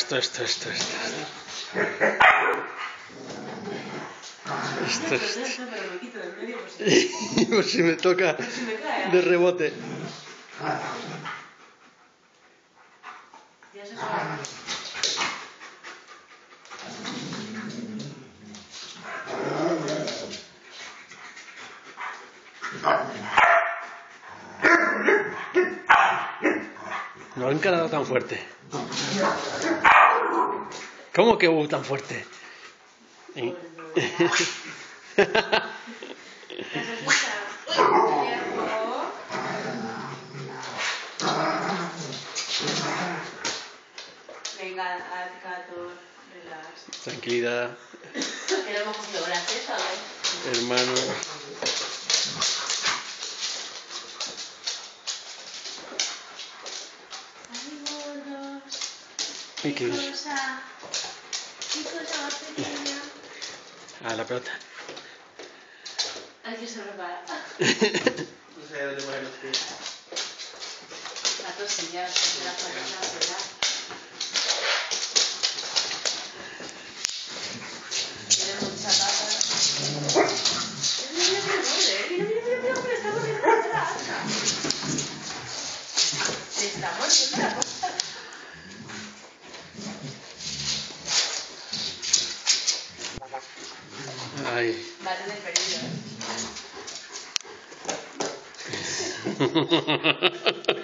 esto, esto, esto, esto. Esto, esto. esto, pues. Por si me toca cae. de rebote. Se acaba. No han encarado tan fuerte. ¿Cómo que uh, tan fuerte? Tranquilidad, ¿sabes? hermano. Ay, gordos. Y que- cosa. Qué cosa más pequeña. A la pelota. Hay que se prepara. No sé dónde poner los pies. La tosilla, la ¿verdad? Tiene mucha pata. Mira, mira, mira, mira, mira, mira, mira, mira, está mordiendo la está mordiendo la Ay. Vale ¿eh?